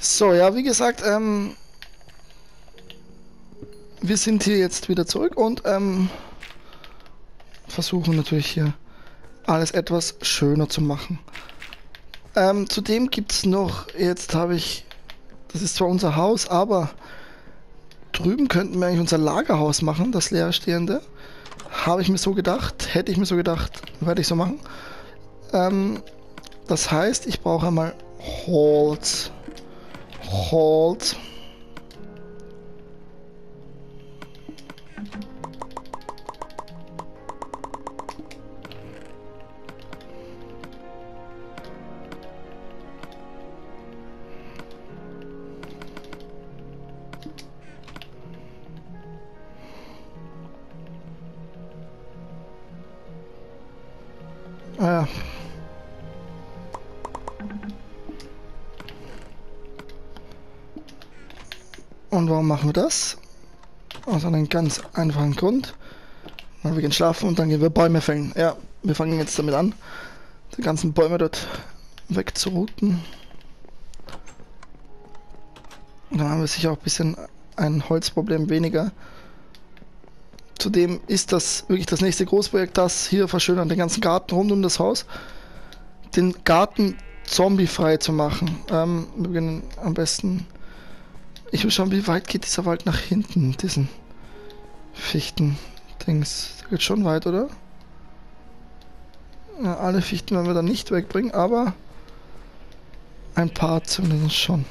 So, ja, wie gesagt, ähm, wir sind hier jetzt wieder zurück und ähm, versuchen natürlich hier alles etwas schöner zu machen. Ähm, zudem gibt es noch, jetzt habe ich, das ist zwar unser Haus, aber drüben könnten wir eigentlich unser Lagerhaus machen, das leerstehende. Habe ich mir so gedacht, hätte ich mir so gedacht, werde ich so machen. Ähm, das heißt, ich brauche einmal Holz. Holz. Und warum machen wir das? Aus einem ganz einfachen Grund. Weil wir gehen schlafen und dann gehen wir Bäume fällen. Ja, wir fangen jetzt damit an, die ganzen Bäume dort wegzuruten. Und dann haben wir sicher auch ein bisschen ein Holzproblem weniger. Zudem ist das wirklich das nächste Großprojekt, das hier verschönern, den ganzen Garten rund um das Haus. Den Garten zombiefrei zu machen. Ähm, wir beginnen am besten. Ich will schauen, wie weit geht dieser Wald nach hinten, diesen Fichten-Dings. Der geht schon weit, oder? Ja, alle Fichten werden wir dann nicht wegbringen, aber ein paar zumindest schon.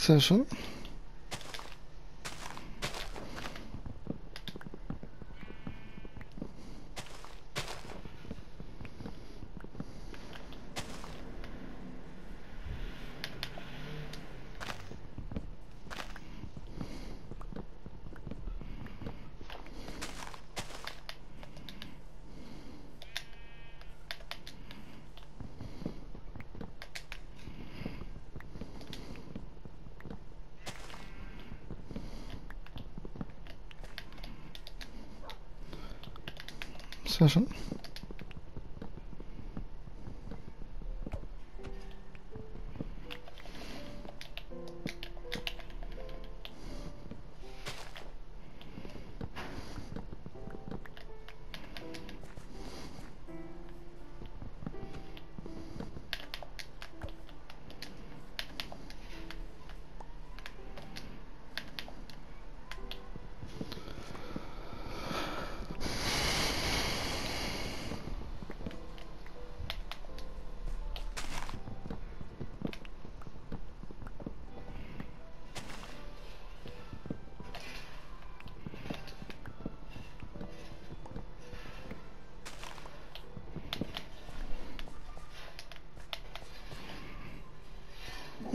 Sehr schön. Sehr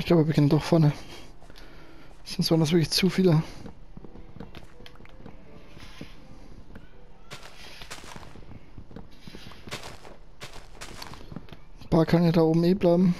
Ich glaube, wir beginnen doch vorne. Sonst waren das wirklich zu viele. Ein paar kann ja da oben eh bleiben.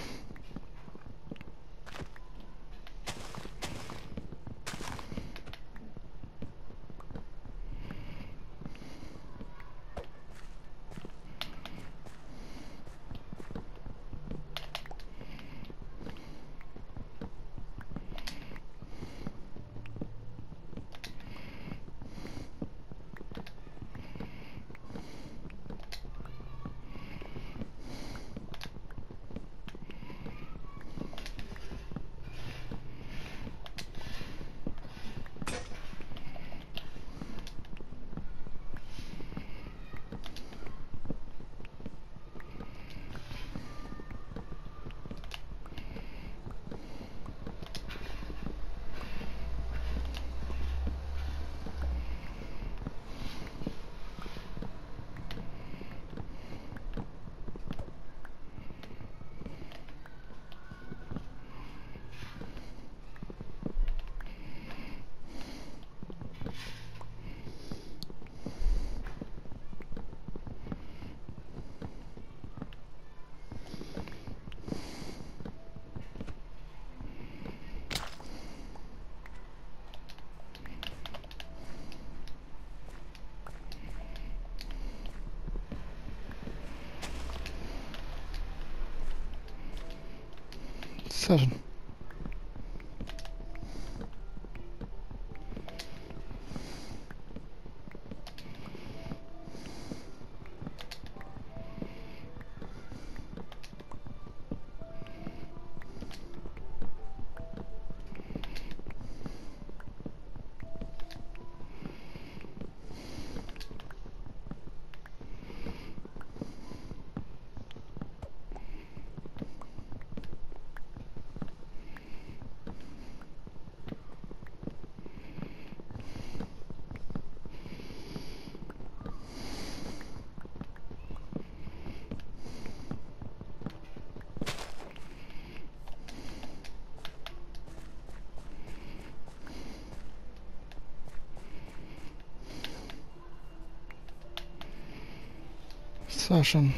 Sehr schön. Sehr schön.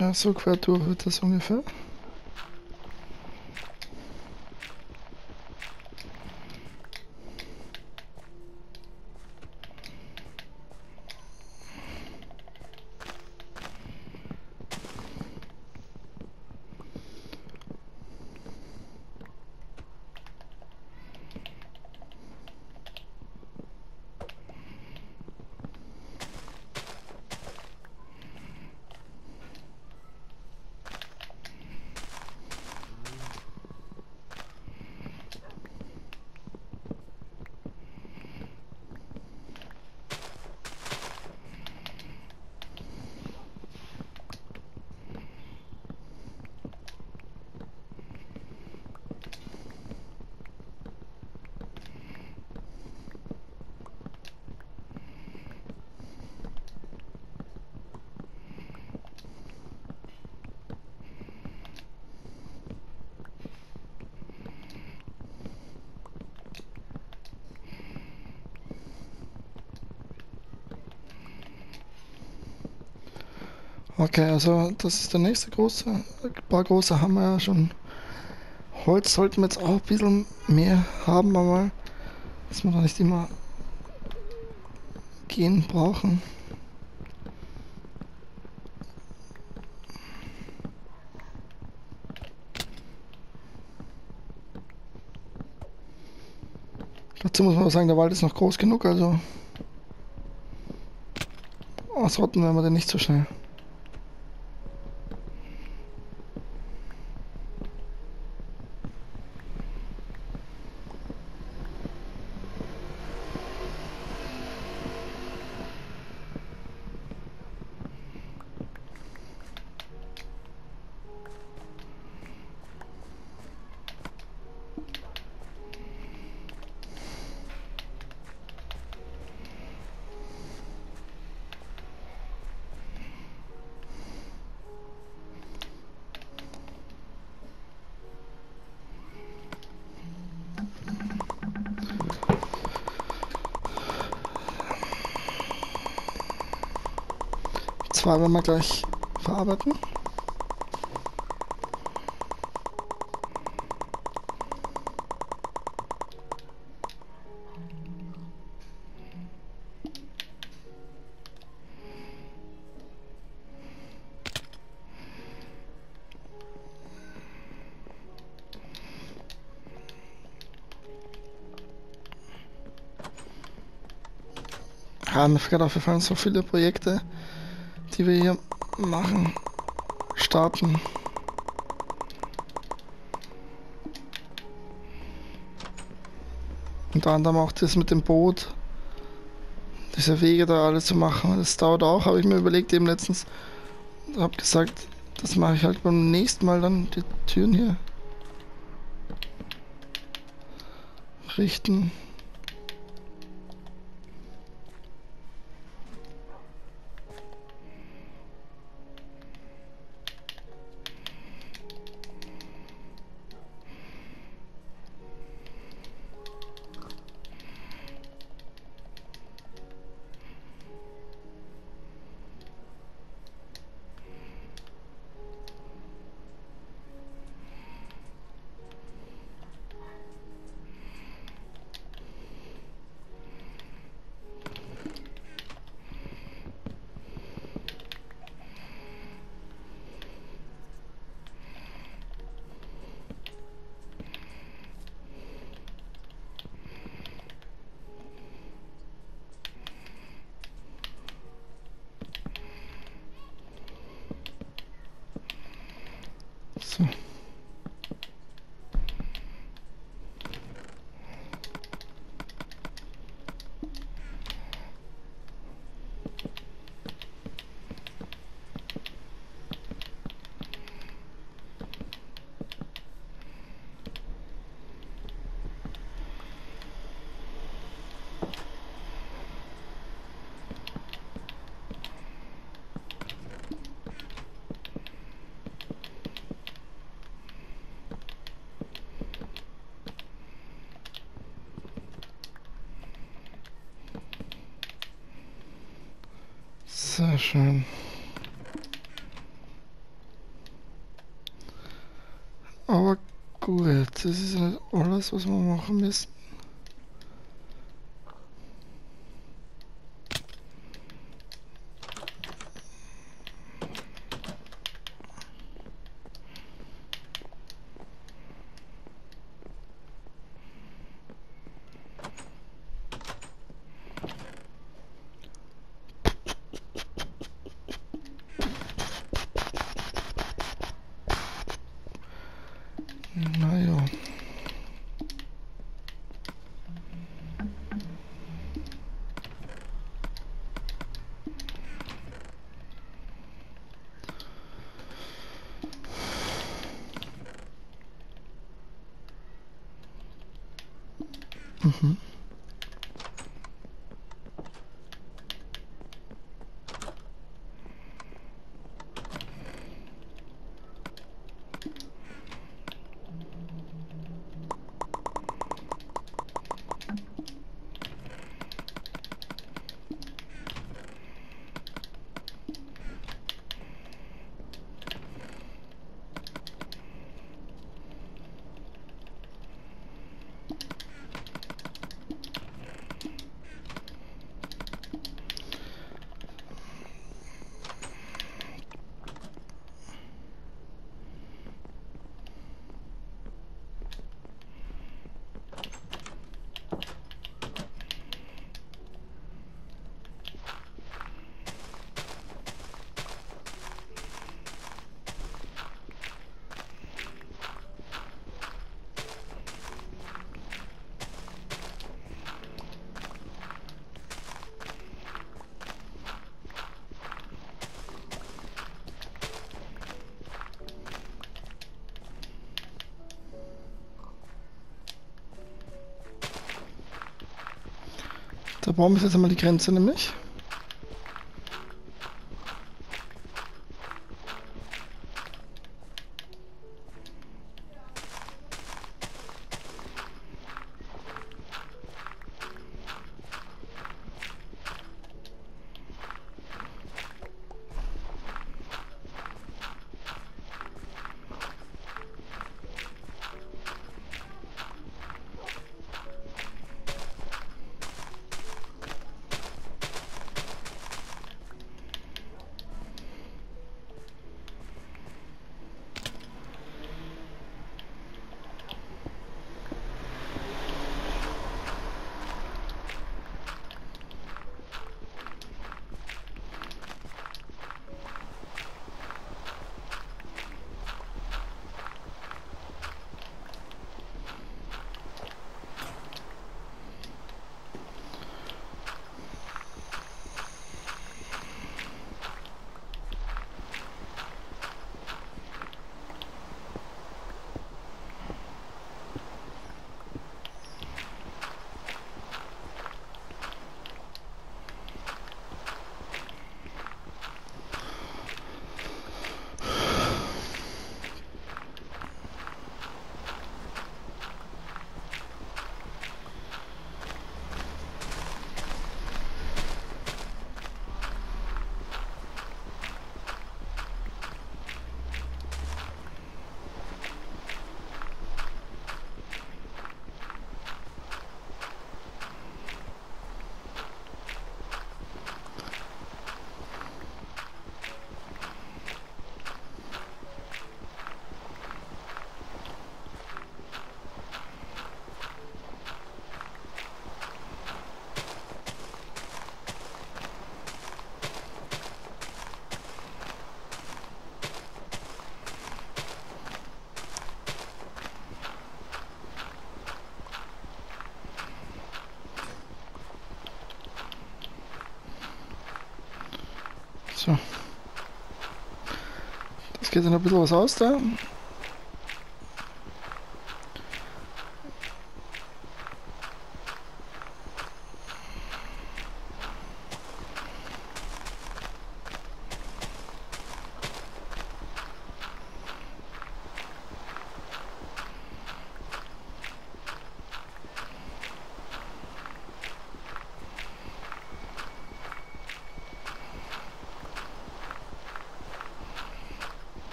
Ja, so quer durch wird das ungefähr. Okay, also das ist der nächste große. Ein paar große haben wir ja schon. Holz sollten wir jetzt auch ein bisschen mehr haben, aber dass wir da nicht immer gehen brauchen. Dazu muss man sagen, der Wald ist noch groß genug, also ausrotten werden wir den nicht so schnell. Werden wir gleich verarbeiten. Ja, mir fällt aufgefallen, so viele Projekte, die wir hier machen, starten. Unter anderem auch das mit dem Boot, diese Wege da alle zu machen. Das dauert auch, habe ich mir überlegt eben letztens. Habe gesagt, das mache ich halt beim nächsten Mal dann die Türen hier richten. So. Sehr schön. Aber gut, das ist nicht alles, was wir machen müssen. Mm-hmm. Da brauchen wir jetzt einmal die Grenze nämlich. Geht dann ein bisschen was aus da.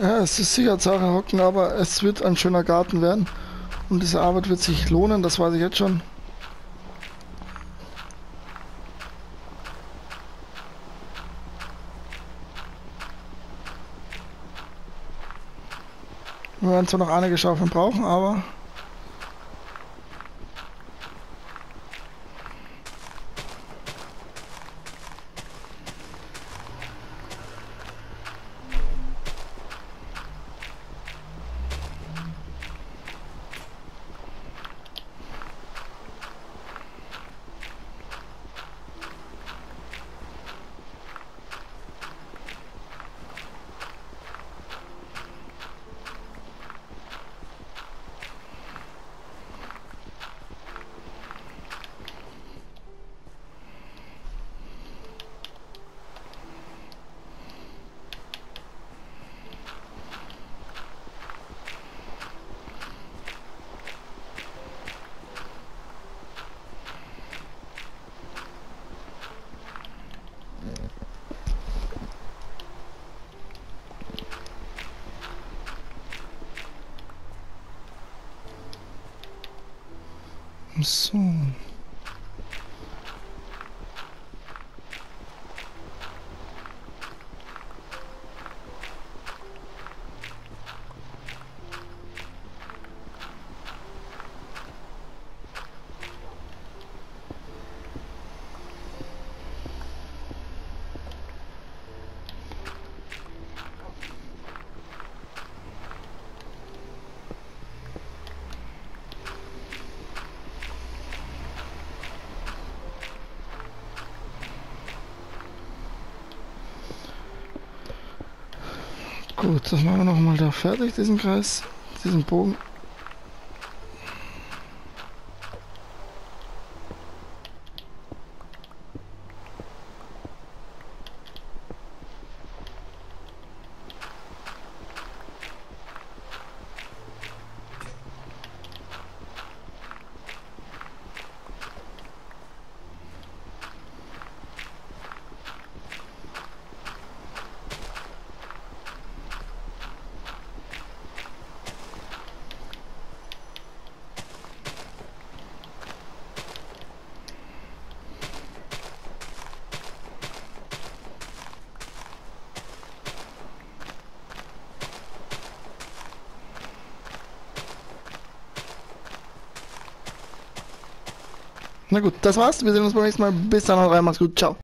Ja, es ist sicher Sache hocken, aber es wird ein schöner Garten werden. Und diese Arbeit wird sich lohnen, das weiß ich jetzt schon. Wir werden zwar noch einige Schaufeln brauchen, aber So. Gut, das machen wir nochmal da fertig, diesen Kreis, diesen Bogen. Na gut, das war's. Wir sehen uns beim nächsten Mal. Bis dann, rein, macht's gut. Ciao.